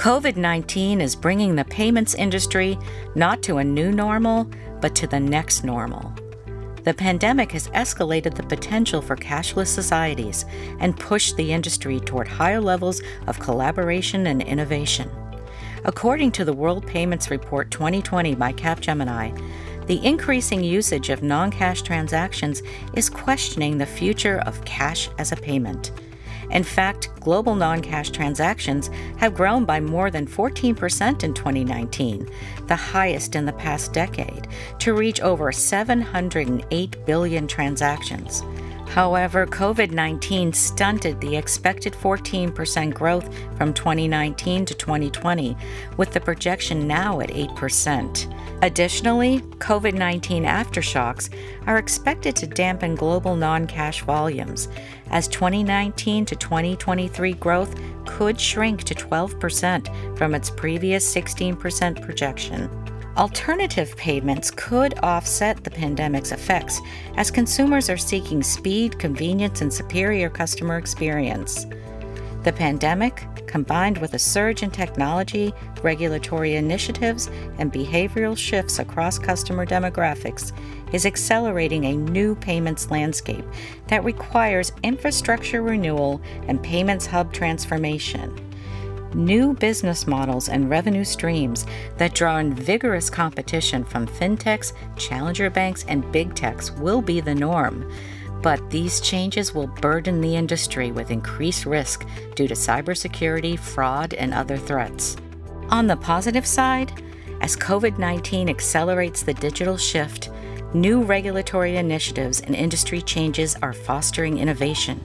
COVID 19 is bringing the payments industry not to a new normal, but to the next normal. The pandemic has escalated the potential for cashless societies and pushed the industry toward higher levels of collaboration and innovation. According to the World Payments Report 2020 by Capgemini, the increasing usage of non cash transactions is questioning the future of cash as a payment. In fact, global non cash transactions have grown by more than 14% in 2019, the highest in the past decade, to reach over 708 billion transactions. However, COVID 19 stunted the expected 14% growth from 2019 to 2020, with the projection now at 8%. Additionally, COVID 19 aftershocks are expected to dampen global non cash volumes, as 2019 to 2023 growth could shrink to 12% from its previous 16% projection. Alternative payments could offset the pandemic's effects as consumers are seeking speed, convenience, and superior customer experience. The pandemic, combined with a surge in technology, regulatory initiatives, and behavioral shifts across customer demographics, is accelerating a new payments landscape that requires infrastructure renewal and payments hub transformation new business models and revenue streams that draw in vigorous competition from fintechs, challenger banks, and big techs will be the norm. But these changes will burden the industry with increased risk due to cybersecurity, fraud, and other threats. On the positive side, as COVID 19 accelerates the digital shift, new regulatory initiatives and industry changes are fostering innovation,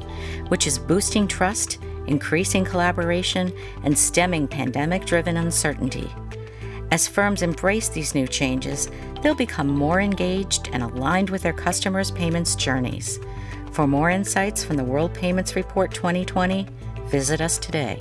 which is boosting trust increasing collaboration, and stemming pandemic driven uncertainty. As firms embrace these new changes, they'll become more engaged and aligned with their customers' payments journeys. For more insights from the World Payments Report 2020, visit us today.